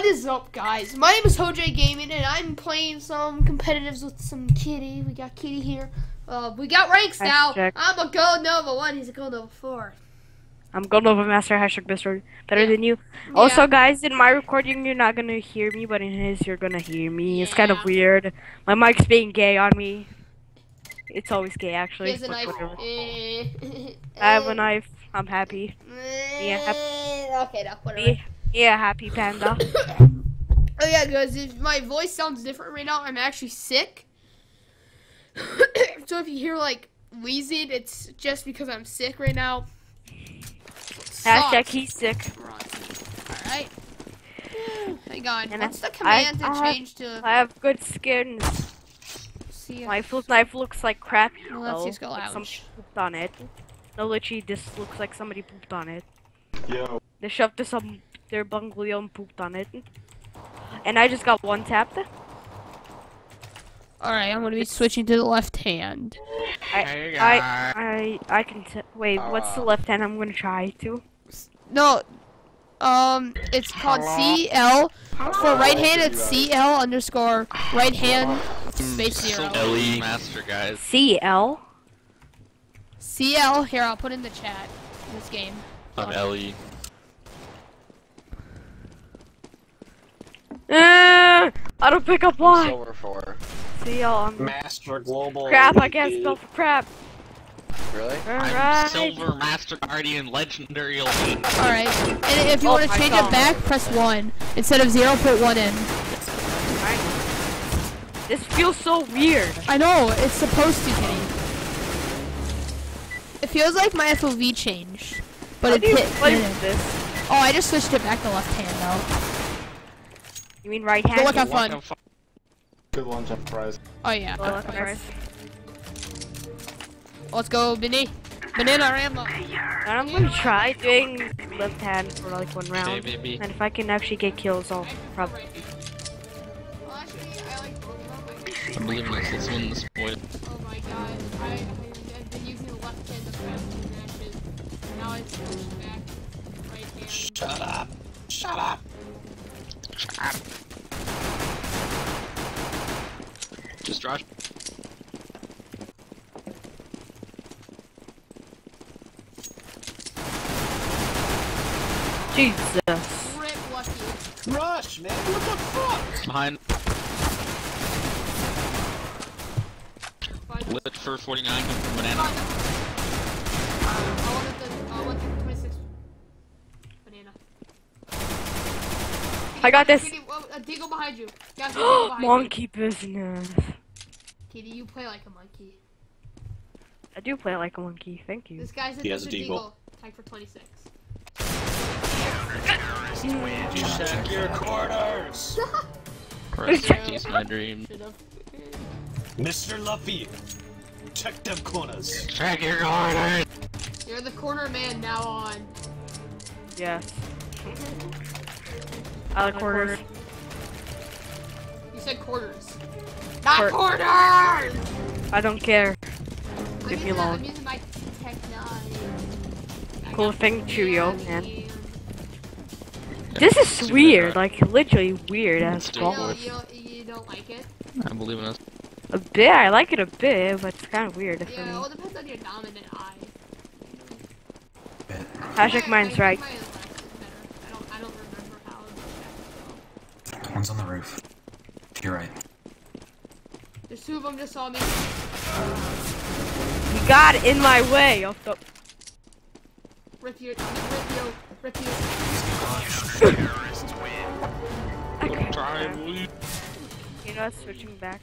What is up, guys? My name is Hoj Gaming, and I'm playing some competitives with some Kitty. We got Kitty here. Uh, we got ranks Hi, now. I'm a gold Nova one. He's a gold Nova four. I'm Gold Nova Master hashtag best better Yeah. than you. Also, guys, in my recording, you're not gonna hear me, but in his, you're gonna hear me. It's kind of weird. My mic's being gay on me. It's always gay, actually. has a knife. Eh. I have a knife. I'm happy. Eh, Okay, no, whatever. Yeah, yeah happy panda. Oh yeah, guys. If my voice sounds different right now, I'm actually sick. so if you hear like wheezing, it's just because I'm sick right now. hashtag he's sick. Alright. Hang on. And What's the I- command to I have- change to I have good skin. see My flip knife looks like crap. Well, let's though, just go like ouch. somebody pooped on it. No, literally, this looks like somebody pooped on it. Yo, They shoved this up their bungalow and pooped on it. And I just got one tapped. Alright, I'm gonna be switching to the left hand. I, I. I, I can t- wait. what's the Uh, left hand? I'm gonna try to. No. Um, it's called CL. For right hand, it's CL underscore right hand space zero. Ellie Master guys. CL. CL. Here, I'll put in the chat. This game. I'm Ellie. Uh, I don't pick up line. Silver for CL. I'm Master Global. crap. I can't spell for crap. Really? I'm Alright. Silver Master Guardian Legendary Elite. Alright. And if you Oh want to change God. it back, press one instead of zero. Put one in. This feels so weird. I know it's supposed to, Kitty. It feels like my FOV changed, but How it do you play didn't. with this? Oh, I just switched it back to left hand though. You mean right Go hand? look up What fun. the fu- Good lunch and fries. Oh yeah. Go look up Let's go, Benny. Banana Rambo. I'm gonna try doing left hand for like one Hey, round. baby. And if I can actually get kills, I'll probably. I'm in this. Let's win this point. Oh my god, I, I've been using the left hand the past few matches. Now I switched back to right hand. Shut up. Shut up. Just Josh. Jesus. Rip lucky. Rush, man. What the fuck? Behind. Lit for 49. Banana. I got this. Kitty, a deagle behind you. Guys, a deagle behind Monkey business. Kitty, you play like a monkey. I do play like a monkey. Thank you. This guy's a, He has a a deagle. deagle. Tag for 26. Check your quarters. Rest in peace, my dream. Mr. Luffy. Check them corners. Check your corners. You're the corner man now on. Yes. I like quarters. You said quarters. Not Quar- quarters! I don't care. I'm Leave me using, alone. I'm using my tech Cool got thing, Cheerio, man. and- This is weird, like literally weird as Let's do I fuck. it. you don't, you don't like it? I believe in us. A bit, I like it a bit, but it's kind of weird for Yeah, me. well, it depends on your dominant eye. Hashtag My- mine's my- right. my left is better. I don't, I don't remember how it was. One's on the roof. To your right. There's two of them just saw me. You got in my way of the. Rip you, rip you, rip you. Okay. You know, what, switching back.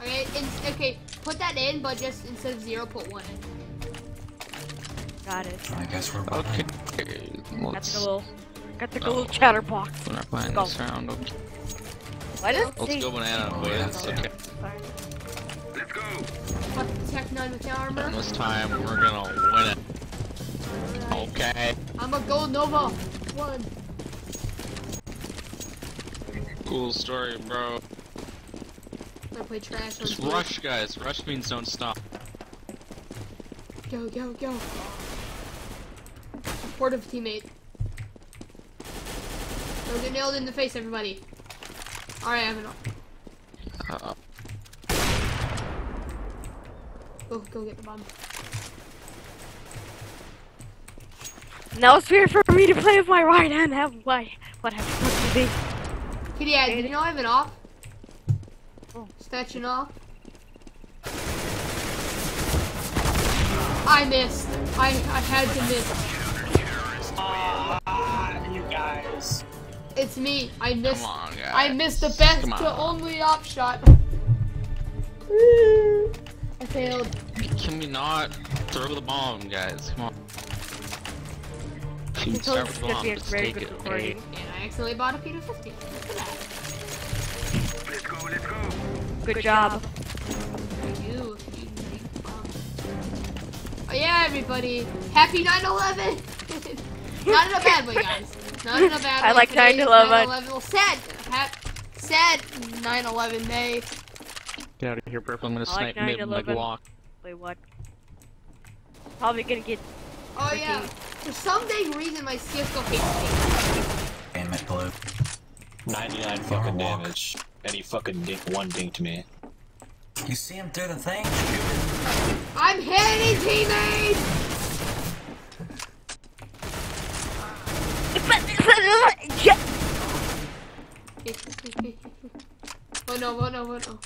Okay, and, okay, put that in, but just instead of zero, put one in. Got it. I guess we're Okay. behind. Got Let's. the little. Got the Oh. chatterbox. We're not playing Go. this round. Why does it Let's say? go banana. Oh, Wait, yeah. it's okay. Sorry. Fuck the tech nine with armor. And this time we're gonna win it. Alright. Okay. I'm a gold Nova. One. Cool story, bro. I'm play trash Just team. rush, guys. Rush means don't stop. Go, go, go. Supportive teammate. Don't get nailed in the face, everybody. Alright, I have enough. Uh, Go, go get the bomb. Now it's weird for me to play with my right hand. Have why? What have supposed to be? Kitty, yeah, did you know I have an off? Oh. Snatching off. I missed. I I had to miss. Ah, you guys. It's me. I missed. on. I missed the best Come to only op shot. I failed. Can we not throw the bomb, guys? Come on. If you I told start this with the bomb, be a just very take good it. And I accidentally bought a P250. Look at that. Good job. For you, if you make bomb. Oh yeah, everybody. Happy 9/11. Not in a bad way, guys. Not in a bad way. I like 9/11. 9/11. Well, sad. Sad 9/11 day. Get out of here, Purple. I'm gonna I like snipe mid like walk. Wait, what? Probably gonna get. Oh Ricky. yeah. For some dang reason, my CS:GO hates me. Damn it, blue. 99 fucking damage. And he fucking dink one dinked me. You see him do the thing? I'm hitting teammates. oh no! Oh no! Oh no!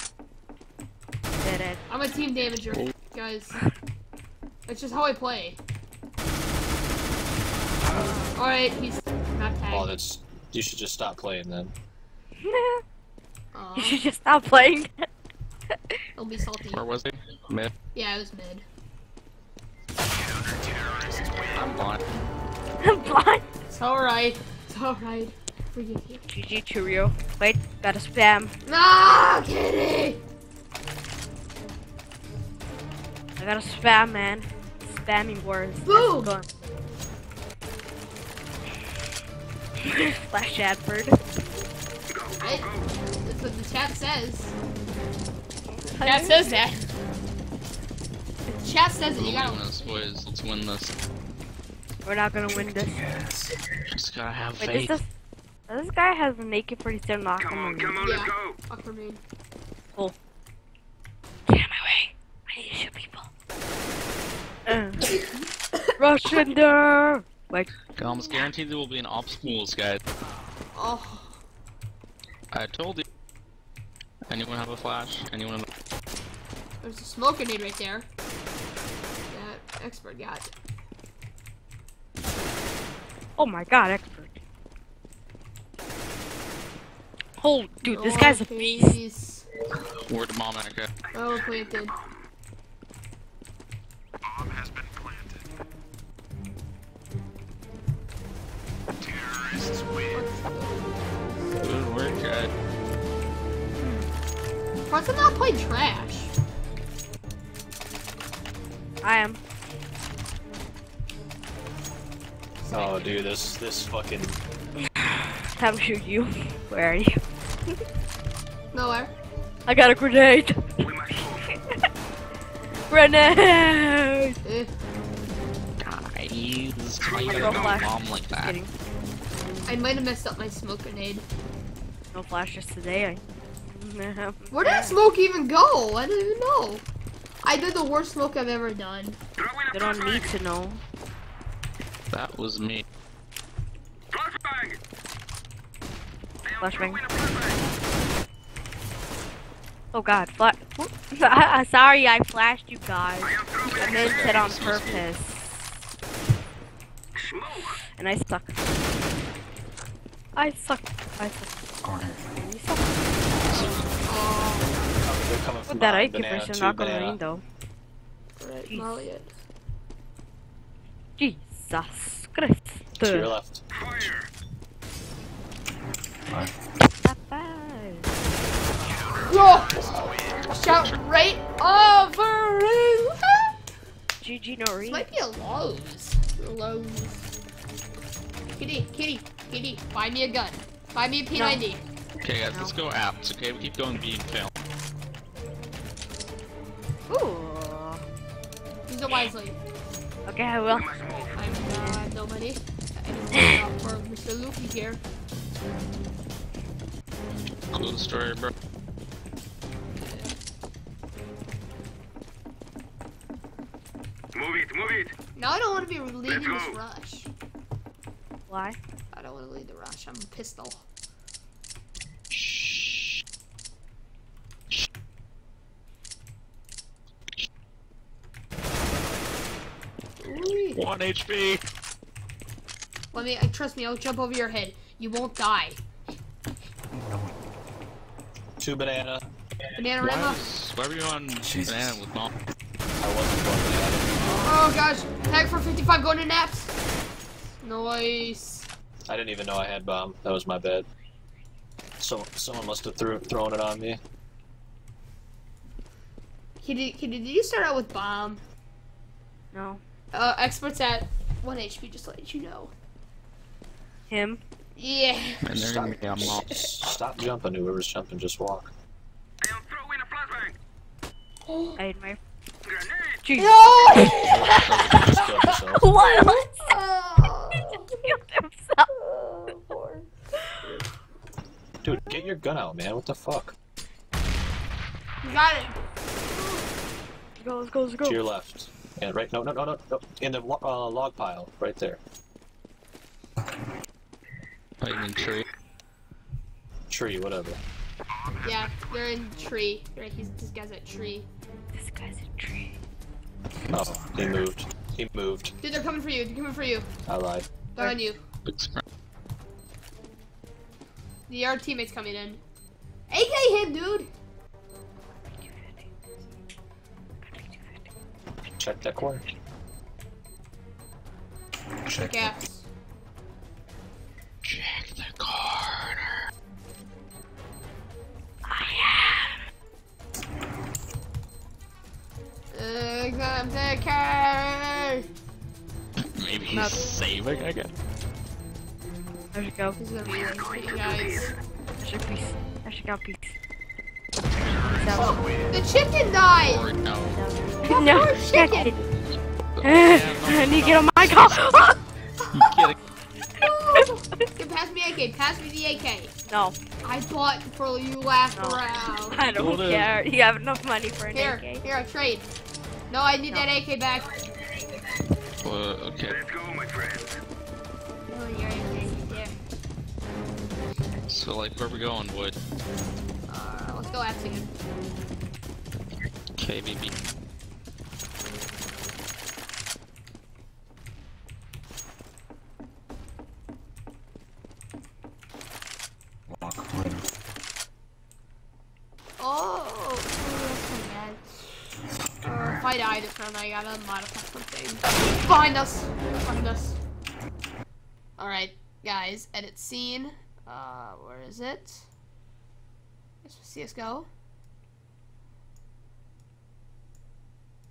I'm a team damager, oh. guys. That's just how I play. Alright, he's not tagged. Oh, that's. You should just stop playing then. Aw, You should just stop playing. he'll be salty. Where was he? Mid. Yeah, it was mid. I'm blind. I'm blind. It's alright. It's alright. Forgive. GG Churio. Wait, gotta spam. No, kitty! I gotta spam, man. Spamming words. Boom! Go on. Flash Adford. Right? That's what the chat says. Chat says that. The chat says it, you We'll win this, boys. Let's win this. We're not gonna win this. Yes. Just gotta have Wait, faith. this is. This guy has an AK-47 knock on me. Yeah. Fuck for me. Get out of my way. I need to shoot people. Uh. Russian there. Wait, I'm almost guaranteed there will be an ops pools, guys. Oh. I told you. Anyone have a flash? Anyone? Have There's a smoke grenade right there. That expert got. Oh my god, expert. Oh, dude, this Oh, guy's a oh, beast. beast. a... Word to mom, okay. Oh, we're planted. Good work, guys. What's not play trash? I am. Oh, dude, this this fucking. Time to shoot you. Where are you? Nowhere. I got a grenade. grenade. Eh. Guys, why you Throw gotta flash. bomb like that? Kidding. I might have messed up my smoke grenade. No flashes today. I... Where did smoke even go? I don't even know. I did the worst smoke I've ever done. They don't need to know. That was me. Flashbang. Oh god, flash. Sorry, I flashed you guys. I meant it on purpose. And I suck. I suck. I suck. Corner. You suck. Oh, They're With that behind AK banana, person two not gonna banana. rain though. right. Jeez. Marliot. Jesus Christ. To your left. Fire. Five. Whoa! Shout right over it. GG no This might be a Lowe's. Lowe's. Kitty, kitty, kitty, buy me a gun. Buy me a P90. Okay, guys, let's go apps. Okay, we keep going B and fail. Ooh. Use it wisely. Okay, I will. I'm uh, nobody. I just went out for Mr. Luffy here. Cool story, bro. Move it, move it. Now I don't want to be leading this rush. Why? I don't want to lead the rush. I'm a pistol. Ooh. One HP. Let me. Trust me. I'll jump over your head. You won't die. Two banana. Banana Why, Rama. is, why were you on Jesus. banana with mom? I wasn't going to. Oh gosh. Tag for 55 going to naps. Nice. I didn't even know I had bomb. That was my bad. So someone must have threw, thrown it on me. Kitty, Kitty, did you start out with bomb? No. Uh, experts at 1 HP, just to let you know. Him. Yeah. And they're gonna be on. Stop jumping. Whoever's jumping, just walk. I am throwing a flashbang. I had my. Grenade. Jeez. No! Just kill yourself. What? What? oh, Killed himself. oh. Dude, get your gun out, man. What the fuck? You got it. Go, let's go, let's go. To go. your left. Yeah, right. No, no, no, no. no. In the uh, log pile, right there. Fighting in tree. Tree, whatever. Yeah, they're in tree. Right, he's this guy's at tree. This guy's a tree. Oh, he moved. He moved. Dude, they're coming for you. They're coming for you. I lied. They're on you. Big. The our teammates coming in. AK him, dude. Check that corner. Check. Gaps. Jack the corner. Uh, come to car. Maybe he's Nothing. saving again. I should go. He's gonna be wasting, guys. I should peace. I should go peace. Peace. The chicken died. Or no. No, Poor chicken. I need to get on my car. Get it. Get pass me AK. Pass me the AK. no, I bought for you last No. round. I don't Hold it. care. You have enough money for an Here, AK. here, I trade. No, I need No. that AK back. Uh, okay. Let's go, my friends. Oh, So like, where we going, Wood? Uh, let's go Apps again. KBB. Walk with. Oh, that's so bad. Uh, if I die this I gotta modify something. Find us! Find us. Alright, guys, edit scene. Uh, where is it? CSGO.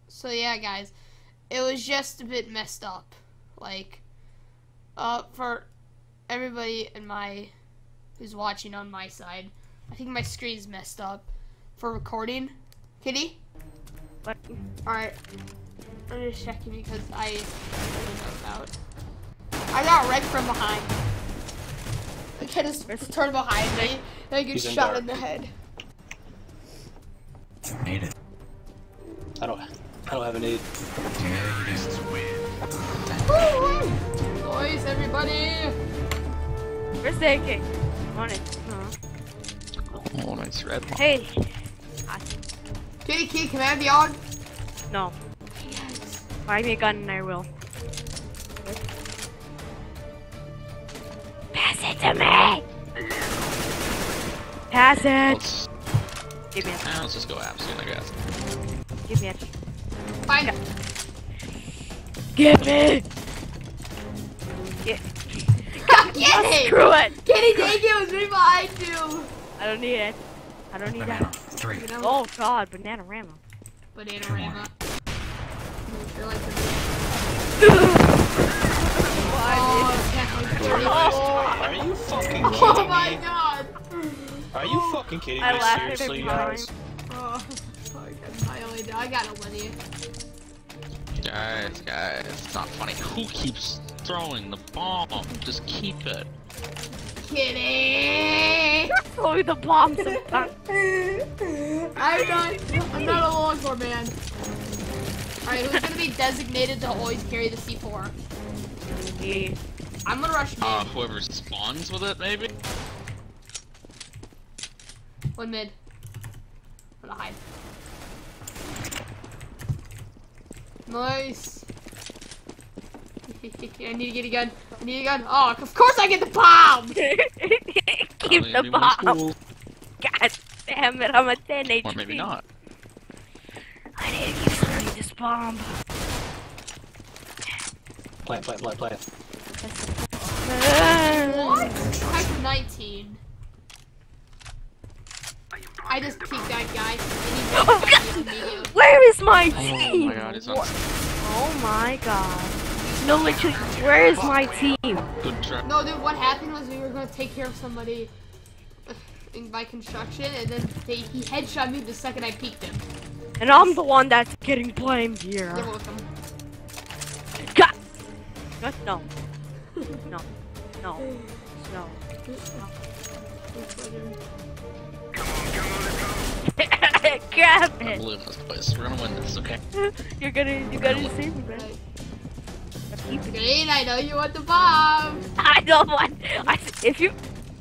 So yeah, guys, it was just a bit messed up. Like, uh, for everybody in my who's watching on my side, I think my screen's messed up for recording. Kitty? Alright. I'm just checking because I don't know about. I got wrecked from behind. The kid is turned behind me and I get He's shot dark. in the head. Need it. I don't. I don't have an aid. Yeah, you. Woo! Noise, everybody! where's the AK? On it. Uh, Oh, nice red one. hey. Kitty, kitty, can I have the on? No. Yes. Buy me a gun and I will. It to me! Pass it! Let's, Give me it. ah, let's just go abs I guess. Give me it. Find Give me! Get, Get it! screw it! Kitty, thank you, it was right behind you! I don't need it. I don't need Banana. that. Three. You? Oh god, banana rama. Banana Come Rama. on. You're like the- Oh, Are you fucking Oh kidding my me? god! Are you fucking kidding I me? laughed Seriously, him guys? Oh, fuck, I only I got a money. Guys, guys, it's not funny. Who keeps throwing the bomb? Just keep it. kidding. Throw me the bomb sometimes. I'm not. I'm not a longboard man. All right, who's gonna be designated to always carry the C4? Me. I'm gonna rush mid. Uh, whoever spawns with it, maybe? One mid. I'm gonna hide. Nice. I need to get a gun. I need a gun. Oh, of course I get the bomb. Keep Probably the bomb. cool. God damn it, I'm a 10 HP. Or maybe not. I need to keep starting this bomb. Plant, plant, plant, plant. What? Type 19. I just peeked that guy. And he just oh, immediately. Oh where is my team? Oh team? my god, it's on. Oh my god. No, literally, where is my team? No, dude, what happened was we were gonna take care of somebody uh, in, by construction, and then they, he headshot me the second I peeked him. And I'm the one that's getting blamed here. You're here. welcome. God. What? No. No. No. No. Grab I'm it. leaving this place. We're gonna win this, okay? You're gonna, you gotta save me, man. Green, I know you want the bomb. I don't want. I, if you,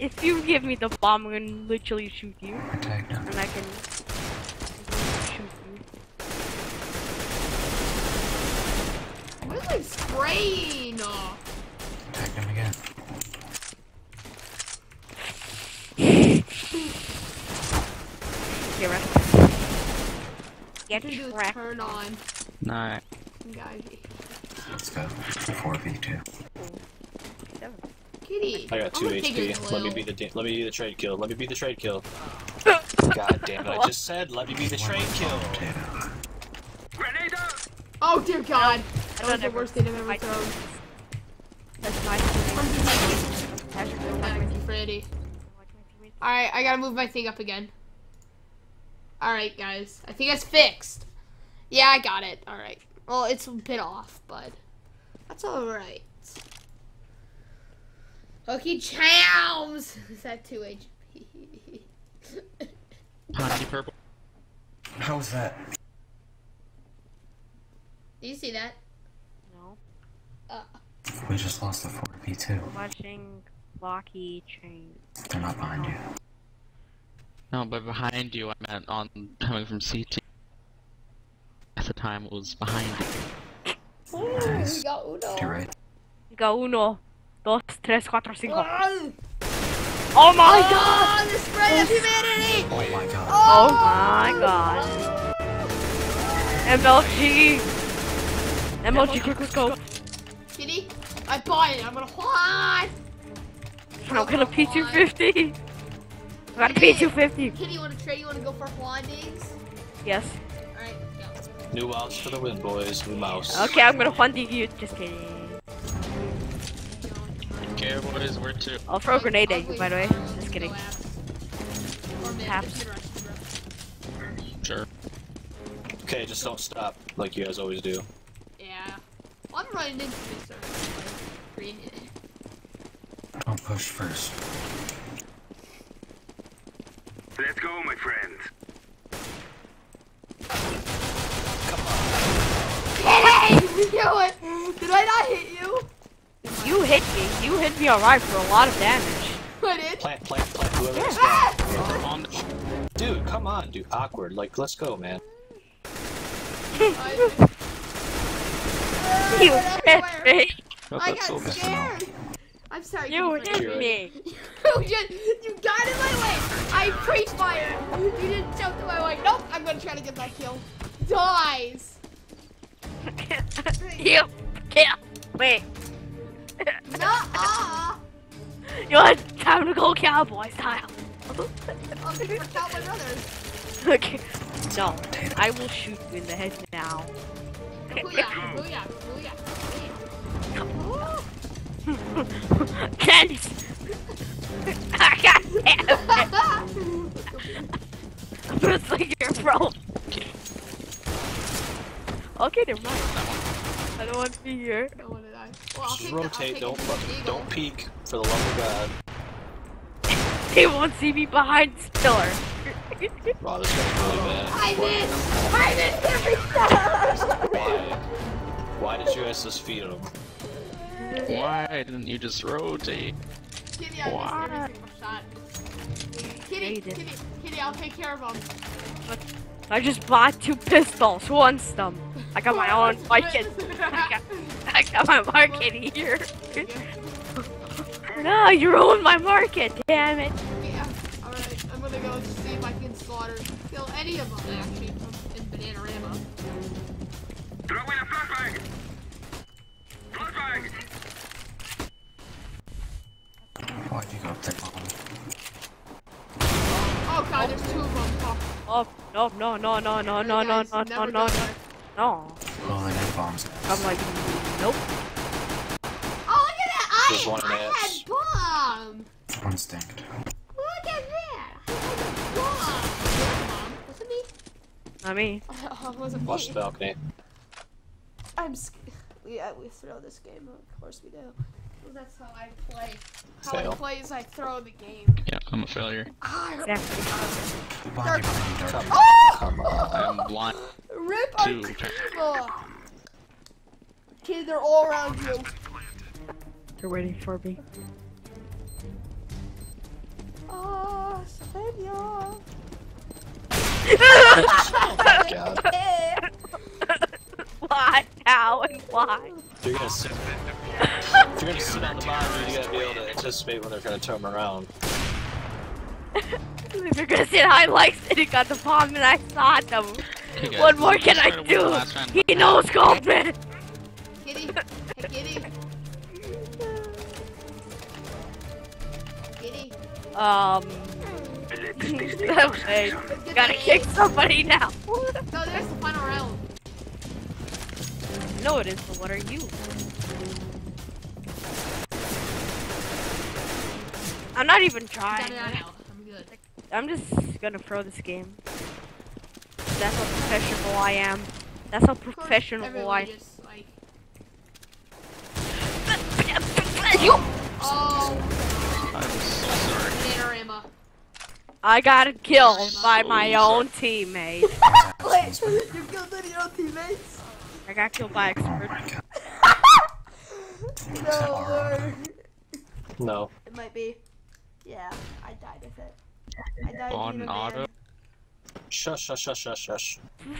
if you give me the bomb, I'm gonna literally shoot you, Protect him. and I can shoot you. What is like spraying? Protect him again. Get ready. Get What do you do? Turn on. Nah. Let's go. 4v2. Kitty. I got two I'm gonna take your HP. Let me be the let me be the trade kill. Let me be the trade kill. God damn it! I just said let me be the trade kill. Grenade! Oh dear God. That was the worst thing I've ever thrown. That's my teammate. That's your Thank you, Freddy. Alright, I gotta move my thing up again. Alright, guys. I think it's fixed. Yeah, I got it. Alright. Well, it's a bit off, but that's alright. Hooky Chowms! Is that 2 HP? Honey purple. How was that? Do you see that? No. Uh, We just lost the 4v2. Watching Locky chain. They're not behind you. No, but behind you, I meant on coming from CT. At the time, it was behind you. ooh, Nice. we got Uno. To your right. Go uno, dos, tres, cuatro, cinco. Oh, Oh my ah, god! oh, the spray of humanity! Oh my god. Oh, oh my god. MLG! MLG, quick, quick, go. Kitty, I buy it. I'm gonna fly. I'm gonna P250. I got a P250. Kitty, you wanna trade? You wanna go for flyings? Yes. Alright, go. New mouse for the win, boys. New mouse. Okay, I'm gonna fund you. Just kidding. Okay, boys, where to? I'll throw a grenade at you, by the way. Just kidding. abs. Or mid, Taps. just mid rush, mid rush. Sure. Okay, just don't stop like you guys always do. Yeah. Well, I'm running into this already. Green. Don't push first. Let's go, my friends. Come on. Hey! You knew it! Did I not hit you? You hit me. You hit me alright for a lot of damage. I did. Plant, plant, plant. Whoever is Ah! On the Dude, come on, dude. Awkward. Like, let's go, man. I- You hit me. Oh, I got so scared. I'm sorry. You Kitty, hit for- me. Oh, you just, you got in my way. I pre-fired. You didn't jump to my way. Nope. I'm gonna try to get that kill. Dies. you kill. Wait. Nuh-uh. You want time to go cowboy style. I'll be for Cowboy Brothers. okay. No. I will shoot you in the head now. Booyah, booyah, booyah, booyah. Dennis! God damn it! I'm gonna sling your throat. Okay, never mind. I don't want to be here. I don't wanna die. Well, Just take the- I'll rotate. Don't it to fuck- the eagle. don't peek for the love of God. They won't see me behind this pillar. Wow, this guy's really bad. I missed! I missed every time! Why? Why did you guys just feed him? Why didn't you just rotate? Kitty, I Why? missed every single shot. Kitty, Rated. kitty, kitty, I'll take care of them. I just bought two pistols, one stump. I got my own market. I got, I got my market here. no, you ruined my market, damn it. Yeah, alright, I'm gonna go see if I can slaughter, kill any of them actually in Bananarama. Throw in a flashbang. Flashbang. Why'd you go up there, Mom? Oh god, there's two of them. Oh, Oh, no, no, no, no, no, no, no, no, no, no, no, no. Oh, they had bombs. I'm like, nope. Oh, look at that! There's one I, I had bomb! One stinked. Look at that! I had bomb! Bomb? Was it me? Not me. Oh, it wasn't Watch me. the balcony. I'm sc- we, uh, we throw this game, of course we do. Well, that's how I play. How Fail. I play is I throw the game. Yeah, I'm a failure. Ah, Exactly. Behind you, behind you, Dark. Oh! come on. I'm blind. Rip our Two. people! Okay, they're all around you. They're waiting for me. Oh, senor. God. Eh. Why? How and why? You're gonna sit, if you're gonna sit on the bottom, you gotta be able to anticipate when they're gonna turn around. If you're gonna sit high like sitting on the bomb and I saw them. Hey What more can I to win the do? He knows Goldman. Kitty, hey Kitty. Kitty. Um. Wait, gotta kick somebody now. No, there's the final round. no, it is, but what are you? I'm not even trying. no, no, I'm good. I'm just gonna throw this game. That's how professional I am. That's how professional I everybody just like. You- Oh, I'm so sorry. Bananarama. I got killed by my own teammate. Wait, you killed any of your teammates? I got killed by Oh expert. my god. No, No. It might be. Yeah, I died with it. I died On auto. man. Shush, shush, shush, shush, shush.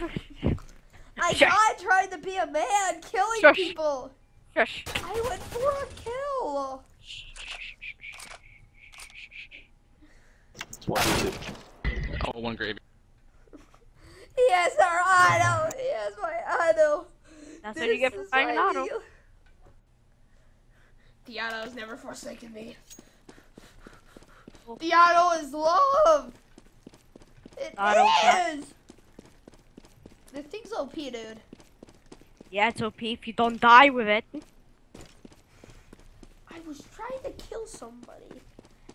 I Shush. died trying to be a man, killing Shush. people. Shush. I went for a kill. It's one, two. Oh, one gravy. He has our auto. He has my auto. That's what you get for buying an auto. The auto's never forsaken me. The auto is love. It Auto is. The thing's OP, dude. Yeah, it's OP if you don't die with it. I was trying to kill somebody,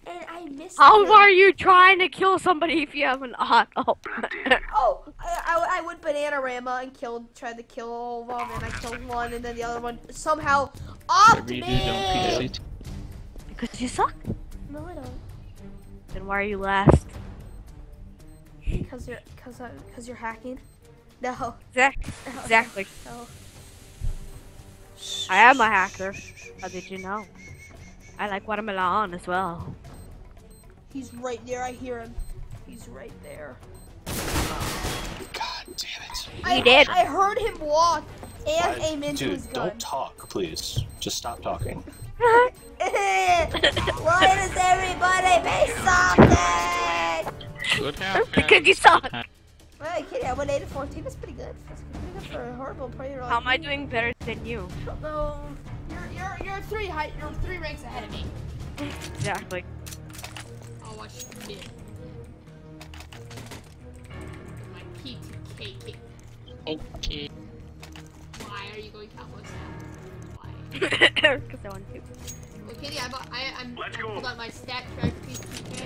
and I missed. How them. are you trying to kill somebody if you have an auto? Oh, I, I, I went Bananarama and killed, tried to kill all of them, and I killed one, and then the other one somehow offed Whatever you do, me. because you suck. No, I don't. Then why are you last? Because you're, because I, uh, because you're hacking. No, Exact- Exactly. no. I am a hacker. How did you know? I like watermelon as well. He's right there. I hear him. He's right there. God damn it. I, did. I heard him walk and Why- aim into Dude, his gun. Dude, don't talk, please. Just stop talking. Why does everybody be something? Good happen. because you suck. Well, kidding. I went 8 to 14. That's pretty good. That's pretty good for a horrible player. How am I doing better than you? No, you're you're you're three height. You're three ranks ahead of me. Exactly. I'll watch mid. My PTK kick. Okay. Why are you going cowboy style? Why? Because I want to. Well, Kitty, I bought, I I'm Let's go. pulled out my stat track PTK.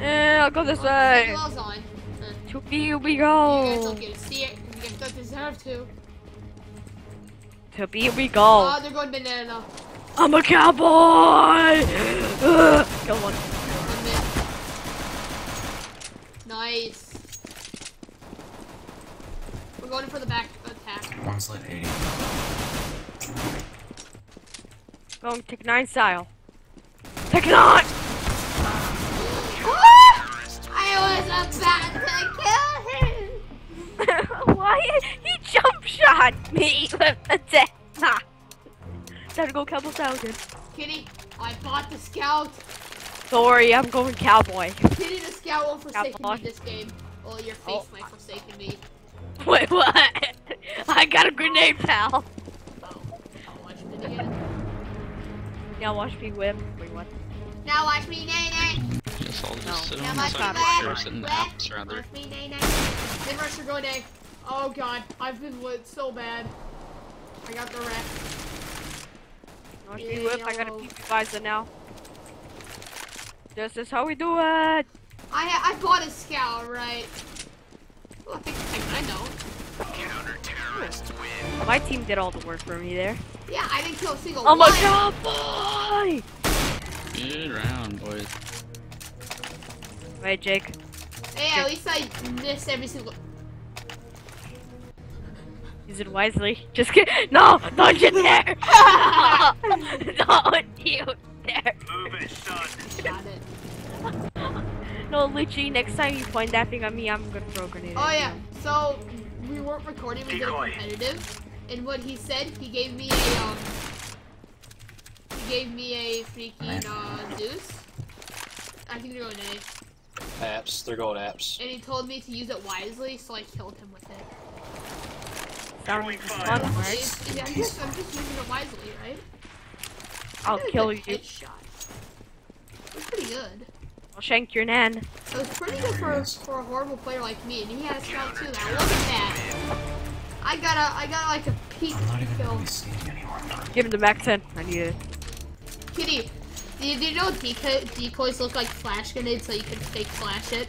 Eh, I'll go this Oh, way. Gloves on. Uh, To B we go. You guys go. don't get to see it. You guys don't deserve to. To B we Oh, go. they're going banana. I'm a cowboy. Ugh. Kill one. One. Nice. We're going for the back attack. One's lit 80. Going Tech 9 style. Tech 9! I was about to kill him. Why? He jump shot me with a Tech 9. Time to go Cowboy style again. Kitty, I bought the scout. Don't worry, I'm going cowboy. Kitty, the scout won't forsake me this game. Well, your face Oh. might forsake me. Wait, what? I got a grenade, pal. Now watch me whip. Wait, what? Now watch me, nay nay. Yes, I'll just No. sit Now on the side of left, or sit in the left. apps rather. Watch me, nay nay. Then rush your go day. Oh god, I've been lit so bad. I got the wreck. Watch me whip. I got a Yo. PP visor now. This is how we do it. I I bought a scout, right? I think I know. My team did all the work for me there. Yeah, I didn't kill a single Oh my one. god, boy! Good round, boys. Right, Jake. Hey, at least I missed every single. Use it wisely. Just get no, don't you dare! don't you dare! Move it, son. Got it. No, literally, next time you point that thing at me, I'm gonna throw a grenade. Oh at yeah. you. So we weren't recording. We did a Decoy. competitive, and what he said, he gave me a um. He gave me a freaking uh Zeus. I think they're going A. Apps. They're going apps. And he told me to use it wisely, so I killed him with it. Sounds Throwing fun, fire. right? Yeah, I'm just, I'm just using it wisely, right? I'll I did a kill you. Headshot. It was pretty good. I'll shank your nan. It was pretty good for for a horrible player like me, and he had a scout too. Now look at that. I got a I got like a peak I'm not even kill. really seeing anyone. Give him the max 10. I need it. Kitty, do you, do you know decoy, decoys look like flash grenades, so you can fake flash it?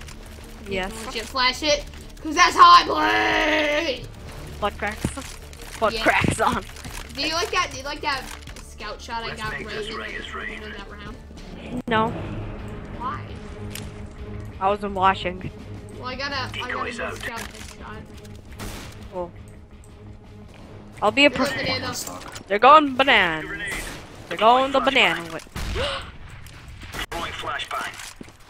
Yes. Legit flash it, cause that's how I play. Butt cracks. Butt Yeah. cracks on. Do you like that? Do you like that scout shot I Let's got right this in the ring is beginning rain. of that round? No, Why? I wasn't watching. Well, I got a I got a Decoys good out. scout headshot. Cool. I'll be a There's pro. a banana. They're going banana. Grenade. They're going the banana with.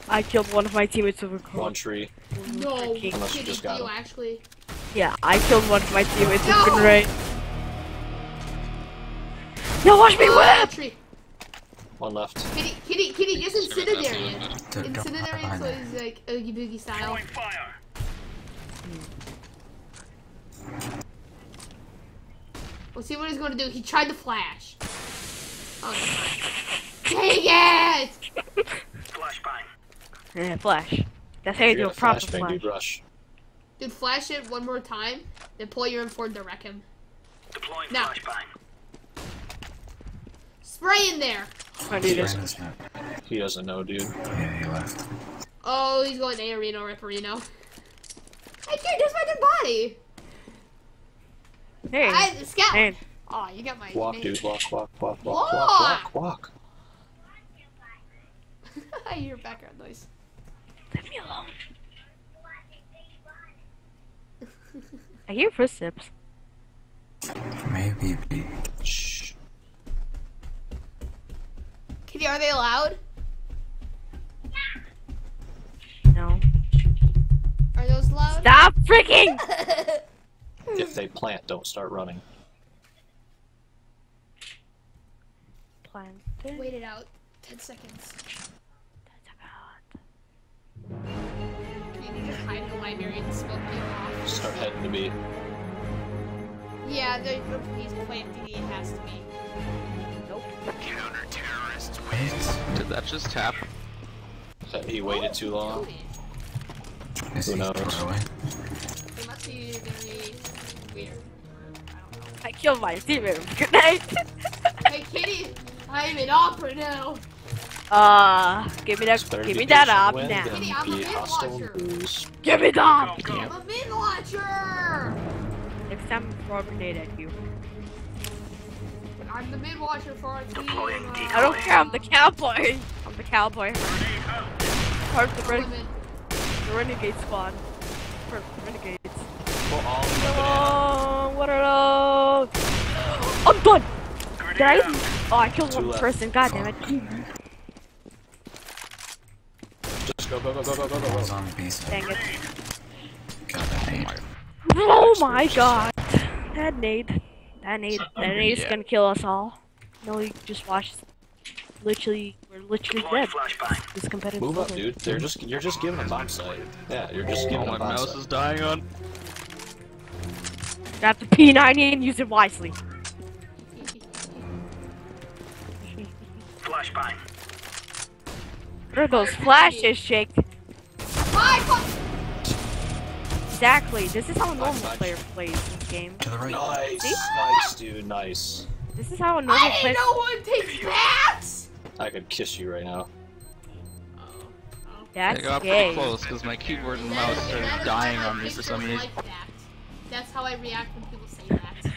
I killed one of my teammates with a One tree. No, Unless you just got you actually? Yeah, I killed one of my teammates with No! a grenade. No, watch me Oh, whip! Tree. One left. Kitty, kitty, kitty, just incendiary it. They're going Incendiary so there. it's like Oogie Boogie style. Throwing fire. We'll see what he's going to do. He tried to flash. Oh, Dang it! Flashbang. Yeah, flash. That's how you do a proper flashbang, flash. dude. Rush. Dude, flash it one more time, then pull your M4 to wreck him. Deploying Now. flashbang. Spray in there! I do this. Brandon's not. He doesn't know, dude. Yeah, he left. Oh, he's going A Reno, Rip Reno. Hey, dude, there's my dead body! Hey, I, scout! hey, Oh, you got my Walk, name. dude. Walk, walk, walk, walk, Walk. walk, walk, walk. I hear background noise. leave me alone. I hear footsteps. Maybe B. Shh. Kitty, are they loud? No. Are those loud? Stop freaking! If they plant, don't start running. Plant. Wait it out. 10 seconds. You need to hide in the library and smoke me off. Start heading to B. Yeah, the, the, he's planting. It has to be. Wait. Did that just tap? He waited too long. Is Who he knows? far away? They must be very weird. I don't know. I killed my teammate Good night. Hey, Kitty, I'm an opera now. uh, give me that, It's give me that patient up now. Kitty, I'm a be mid watcher. Give me that. Go, go. I'm a mid launcher. Next time, I throw a grenade at you. I'm the mid watcher for our team. Uh, I don't care. I'm the cowboy. I'm the cowboy. Part of the, ren- the renegade squad. Part of the renegades. Well, all of Oh, what are those? I'm done. Did I? Oh, I killed Two one left. person. God damn it. Just go, go, go, go, go, go, go, go. on B. Dang it. Got that nade. Oh my god. That nade. That nade. That nade's Yeah. gonna kill us all. No, you just watch. Literally, we're literally dead. This competitive. Move up, level. dude. They're just, you're just giving a bomb site. Yeah, you're just Oh, giving my a bomb mouse site. is dying on. Got the P90 and use it wisely. Flashbang. What are those flashes, Jake? Hi, fuck. Exactly. This is how a normal player plays this game. To the right. Nice, See? nice, dude, nice. This is how a I normal didn't player. know one takes bats. I could kiss you right now. I That's got gay. pretty close because my keyboard and mouse is- started that is dying on me for some reason. Like that. That's how I react when people say that.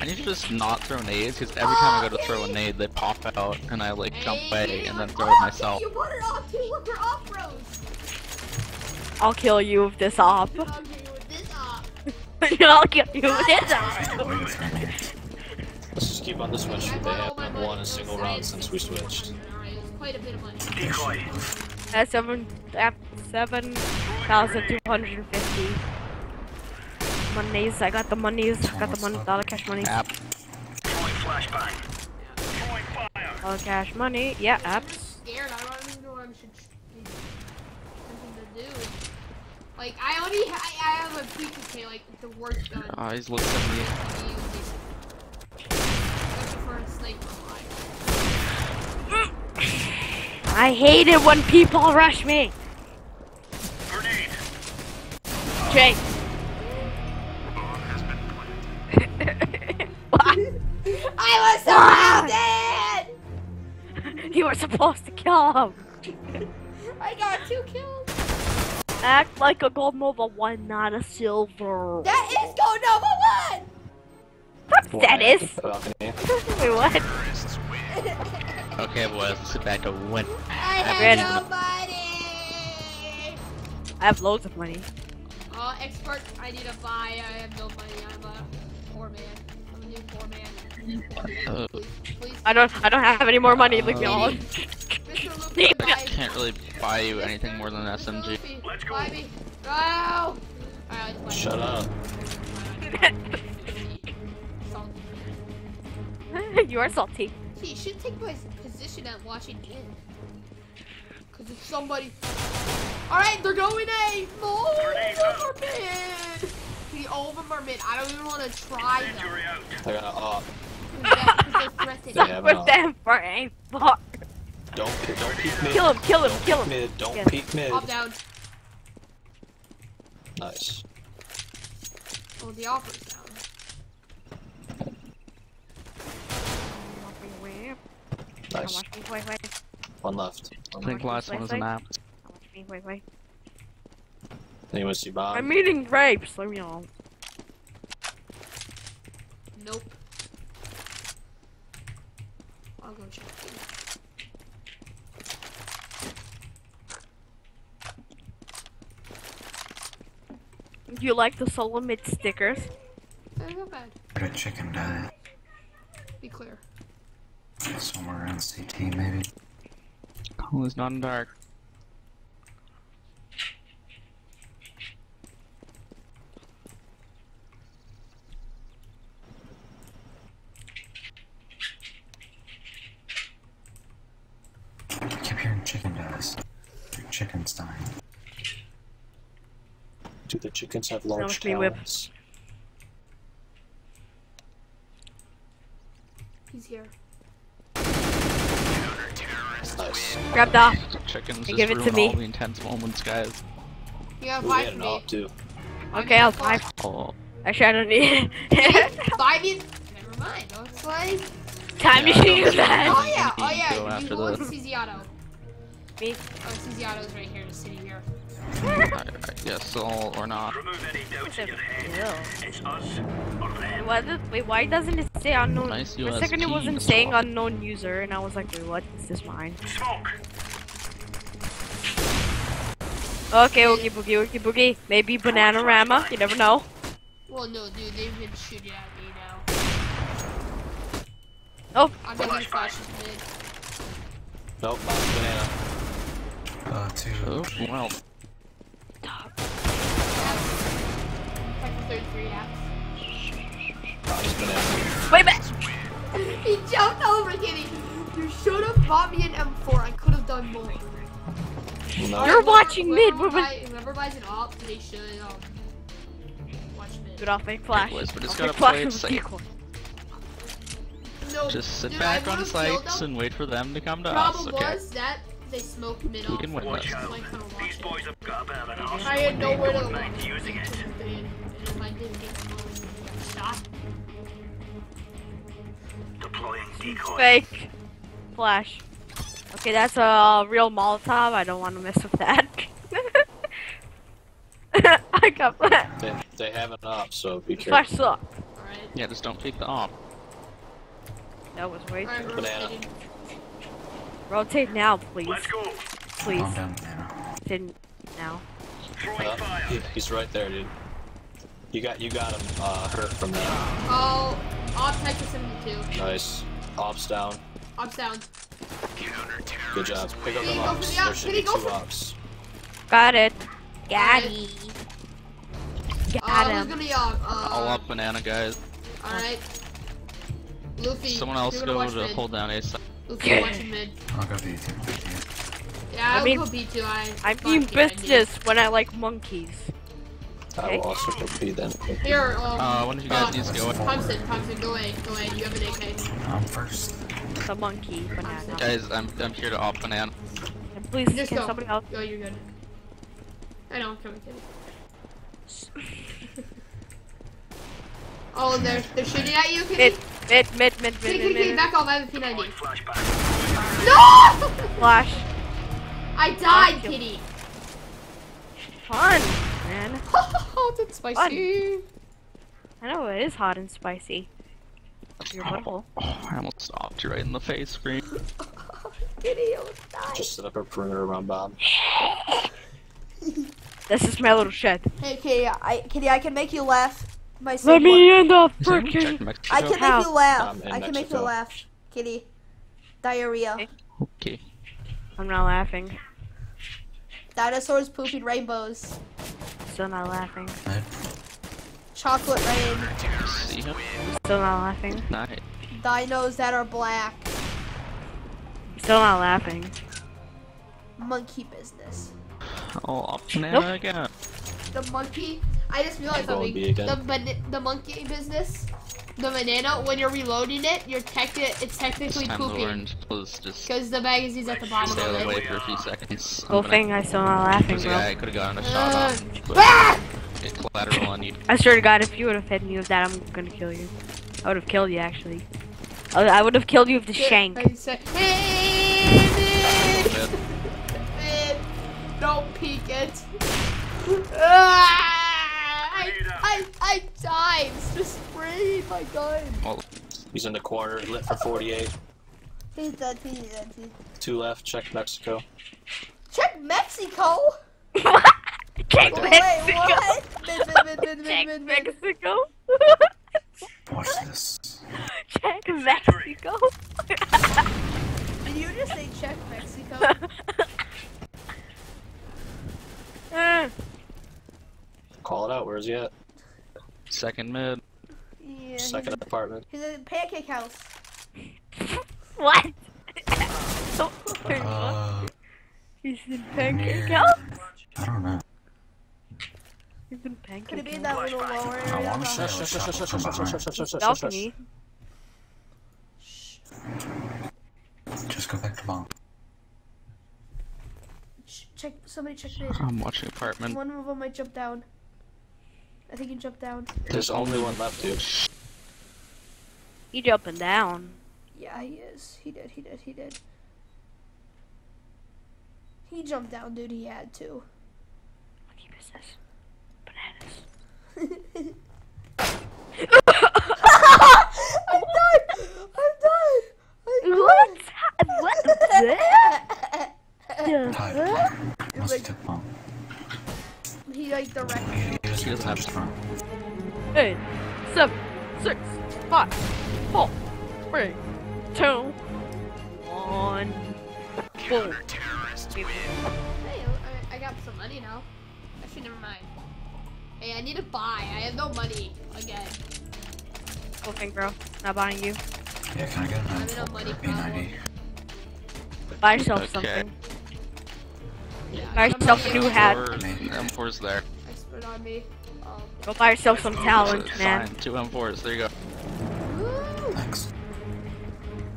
I need to just not throw nades because every time I go to throw a nade, they pop out and I like jump away and then oh, throw it myself. You put it off too. Look, we're off roads. I'll kill you with this op. I'll get you with this off. I'll kill you with this op. Wait for me. Let's just keep on this switch. I They bought all haven't won a single Science round since we switched. Alright, it was quite a bit of money. Decoy. That's seven. At seven thousand two hundred and fifty. Monies. I got the monies. I Got the money. Dollar cash money. App. Throwing flashbang. Throwing fire. Dollar cash money. Yeah. I'm Apps. scared. I don't even know what I should something to do. Like I already ha I, I have a PKK like the worst gun. Oh, he's looking at me. to use for a sniper. I hate it when people rush me. Grenade. Jake. I was so dead. you were supposed to kill him. I got two kills. Act like a gold Nova one, not a silver. That is go number one. That is. Wait, what? Okay, boys, let's get back to win. I ready. have nobody. I have loads of money. Uh, expert, I need to buy. I have no money. I'm a poor man. I'm a new poor man. Uh, Please, please. I don't. I don't have any more money. Leave me Um, alone. Mr. Can't really buy you anything more than an SMG. Let's go. Buy. No. Alright, I'll just buy Shut up. You are salty. See, you should take my position at watching in. Cause if somebody. Alright, they're going A! No! All of them are mid! See, all of them are mid. I don't even want to try them. I got off. Yeah, 'cause they're threatened. Yeah, With them for a fuck. Don't, pe- don't peek mid. Kill him, kill him, Don't kill him. Mid. Don't Yes. peek mid. Up, down. Nice. Oh, the offer's down. Nice. Watch me, wait, wait. One left. I think last one was an app. Watch me, wait, wait. Anyone see bomb? I'm eating grapes. Leave me alone. Nope. I'll go check. Do you like the Solomid stickers? Eh, not bad. Where did chicken die? Be clear. Somewhere around CT, maybe. Oh, it's not in dark. I keep hearing chicken dies. Chicken's dying. Do the have large must whip. talons? He's here. Nice. Grab that. Chickens Hey, just give it to me. all the intense moments, guys. You got Ooh, we five had for me. too. Okay, I'll buy. Oh, Actually, I don't need it. Five in. Never mind. Looks like. Time Yeah, I to use that. Oh yeah. Oh yeah. after You want this. CZ auto. Me. Oh, CZ auto's right here, just sitting here. I, I guess so, or not. Remove any doubts in your head. It's us or them. What the, wait, why doesn't it say unknown? Nice For a second it wasn't Mr. saying unknown user, and I was like, wait, what? Is this mine? Smoke. Okay, Oogie Boogie, Oogie Boogie. Maybe Bananarama, you never know. Well, no, dude, they've been shooting at me now. Oh, I'm getting flashes mid. Nope, banana. Uh, two. Oh, well. Second, third, three, yeah. Bomb's wait a minute! he jumped over, Kitty. You should have bought me an M4. I could have done more. No. You're watching whoever mid, woman. buy- Whoever buys an op, they should um watch mid. Good off fake flash. Boys, we're just I'll gonna fake flash play it safe. No, Just sit dude, back on would've sites and wait for them to come to us, Problem okay? was that they smoked mid We off. can win Watch this. I couldn't These boys have got a bit of an I had nowhere to don't go. Deploying decoy. Fake flash. Okay, that's a real Molotov. I don't want to mess with that. I got that. They, they have an op, so be careful. Flash sucked. Alright. Yeah, just don't take the op. That was way Alright, too. we're Banana. Rotate now, please. Let's go. Please. Didn't now. Uh, he- he's right there, dude. You got you got him uh, hurt from that. Oh, op tech to 72. Nice. Ops down. Ops down. Good job. Pick up Did he them go for ops. the There should be two for- ops. Got it. Got Alright. it. Uh, Got who's him. gonna be op? I'll Uh, up banana, guys. alright. Luffy. Someone else go to mid. hold down A side. Luffy, you're mid. I'll go B two. B. Yeah, I I'll mean- go B2. I, I fuck mean yeah, I do. business when I like monkeys. I will also go B then. Here, um, Uh, when did you guys need to go? Thompson, Thompson, go away, go away. You have an AK. I'm first. The monkey banana. Guys, I'm, I'm here to op banana. And please, Just can go. somebody else? Go, you're good. I know, I'm coming, kidding. oh, they're they're shooting at you, Mid, Kitty. mid, mid, mid, Kitty, mid, kitty, mid, kitty, mid. back off. I have a P90. Flashback. No! Flash. I died, Kill. Kitty. Fun, man. oh, that's spicy. I know it is hot and spicy. Up your butthole. Oh, I almost stopped you right in the face screen. Kitty, I almost died. Just set up a perimeter around Bob. This is my little shed. Hey, Kitty, I Kitty, I can make you laugh. My Let me in the Is anyone freaking. I can How? make you laugh. Um, I can make you laugh, Kitty. Diarrhea. Okay. Okay. I'm not laughing. Dinosaurs pooping rainbows. Still not laughing. Chocolate rain. See him? Still not laughing. Nice. Dinos that are black. Still not laughing. Monkey business. Oh, op banana Nope. again. The monkey. I just realized Go something. B. The the monkey business. The banana. When you're reloading it, you're tech- It's This technically time the pooping orange was just because the magazine's at the bottom stay of away it. for a few seconds. Whole thing, I still not laughing, There's a guy bro. I could have gotten a shot Uh, on, but Ah! it collateral on you. I swear to God, if you would have hit me with that, I'm gonna kill you. I would have killed you, actually. I I would have killed you with the shank. Hey, But mid, mid, don't peek it. Ah, I, I, I died. Just sprayed my gun. well, He's in the corner, lit for 48. He's dead. He's dead. He's... Two left, check Mexico. Check Mexico. Check Wait, Mexico. what? Mid, mid, mid, mid, Check. Mexico. Watch this. Check Mexico. Did you just say check Mexico? Uh, Call it out, where's he at? Second mid. Yeah. Second apartment. He's in Pancake House. what? Oh, Uh, He's in pancake near. house. I don't know. He's in pancake Could it be in that little lower I want to of say the- I was shot from behind. Balcony. Just go back to bomb. Ch- Check. Somebody check mid. I'm watching apartment. One of them might jump down. I think he jumped down. There's only one left, dude. He jumping down. Yeah, he is. He did. He did. He did. He jumped down, dude. He had to. What keep is this? Bananas. I'm done. I'm done. I'm What? What? done. Type. Must have took bomb. He like the wreck. He doesn't He doesn't have touch bomb. Eight, seven, six, five, four, three, two, one. Boom. Hey, I, I got some money now. Actually, never mind. Hey, I need to buy. I have no money again. Cool thing, bro. Not buying you. Yeah, can I get I'm an in a money P90? Buy yourself Okay. something. Yeah, Buy I'm yourself a new hat. M4's there. Expert on me. Um, Go buy yourself some talent, man. Fine, two M4s. There you go. woo! Thanks.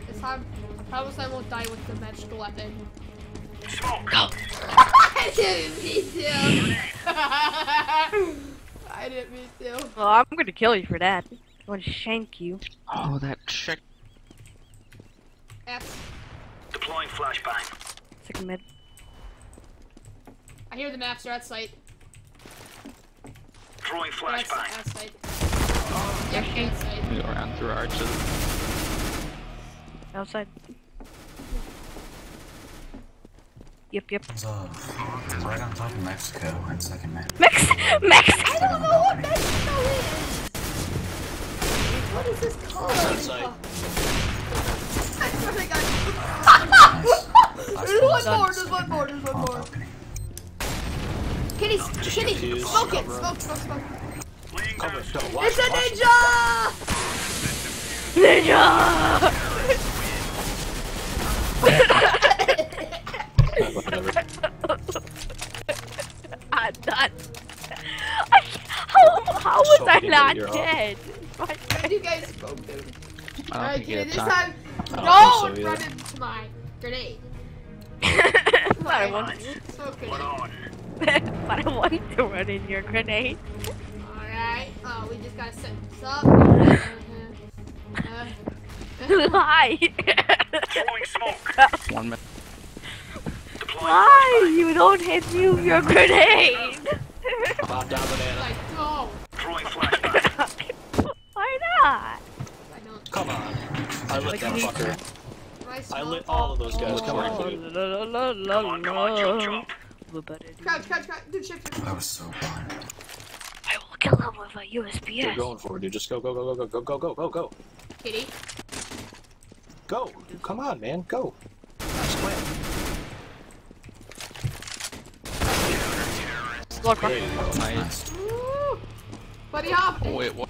This time, I promise I won't die with the matched weapon. Smoke. I didn't mean to. I didn't mean to. Well, I'm gonna kill you for that. I'm gonna shank you. Oh, that chick. F. Deploying flashbang. Second mid. I hear the maps are at site. Throwing They're at, flashbang. site. Yep, at site. We go around through arches. Outside. Yep, yep. It's uh, right on top of Mexico and second man. Mex Mexico! I don't know what Mexico is. What is this called? Outside. I swear to God. There's one more. There's one more. There's one Oh, more. Kitty, kitty, smoke it, smoke, smoke, smoke. Cover, watch, it's a ninja! Ninja! I'm not. I, how, how was so I not dead? You guys both him. I don't okay, this time. No, so front of my grenade. Come on. Okay. but I want to run in your grenade. Alright, oh, we just gotta set this up. Uh, Why? Throwing smoke. One minute. Deploying Why you don't hit me with your grenade? Pop down banana. like, no. Throwing flashbang. Why not? I don't. Come on. I lit that fucker. I, I lit all of those guys. Come on, Come on, come on, jump, jump. La. Crouch, crouch, crouch. Dude, shift, shift. I was so blind. I will kill him with a USP. You're going for it, dude. Just go, go, go, go, go, go, go, go, go. Kitty. Go. Come on, man. Go. Nice plan. Look, There. Nice. Woo! Buddy hop. Oh, wait, what?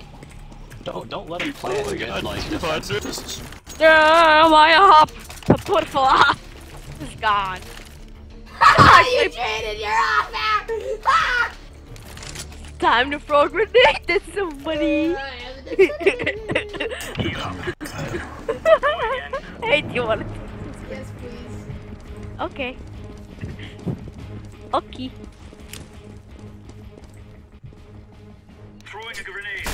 Don't don't let him plan again. Oh like What? this is Yeah, my hop. The put flop is gone. You cheated. You're off there. Ah! Time to throw a grenade at somebody. hey, do you want to? yes, please. Okay. Okay. Throwing a grenade.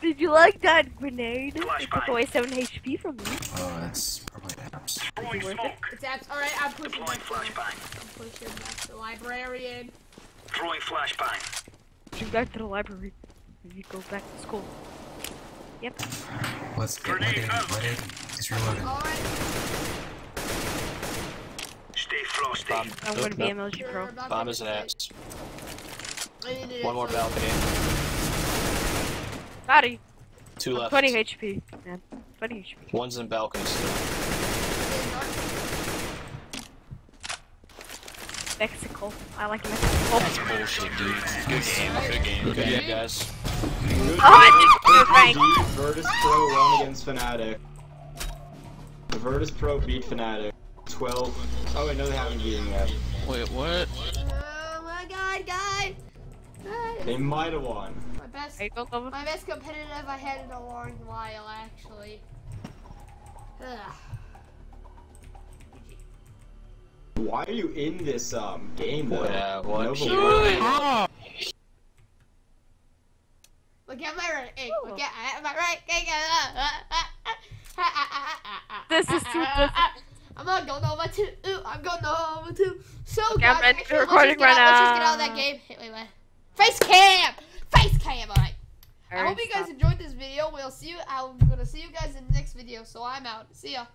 Did you like that grenade? It took away 7 HP from me. Oh, that's probably apps. Throwing worth it? It's abs. All right, I'm pushing Deploying flashbang. I'm pushing back the librarian. Throwing flashbang. You back to the library. And you go back to school. Yep. Let's get Grenade it. out. Let it. It's reloading. All right. Stay frosty. bomb. I'm gonna be nope. MLG Pro. Bomb is an ass. I need to One more so- balcony. Body. Two left. 20 HP. Man. 20 HP. One's in balcony still. Mexico. I like Mexico. That's bullshit, dude. Good game. Good game. Good game, guys. Oh, I just Frank. Virtus Pro won against Fnatic. The Virtus Pro beat Fnatic. 12. Oh, wait, no, they haven't beaten yet. Wait, what? Oh my god, guys! Guys. They might have won. My best, my best competitive I had in a long while, actually. Ugh. Why are you in this um game? What? Uh, what? Look at my right. Look at my right. This is too good! I'm not going over to. Ooh, I'm going over to. So, good! God, I'm recording right now. Let's just get out of that game. Hey, wait, wait. Face cam! Face cam. All right. I hope you guys stop. enjoyed this video. We'll see you. I'm gonna see you guys in the next video. So I'm out. See ya.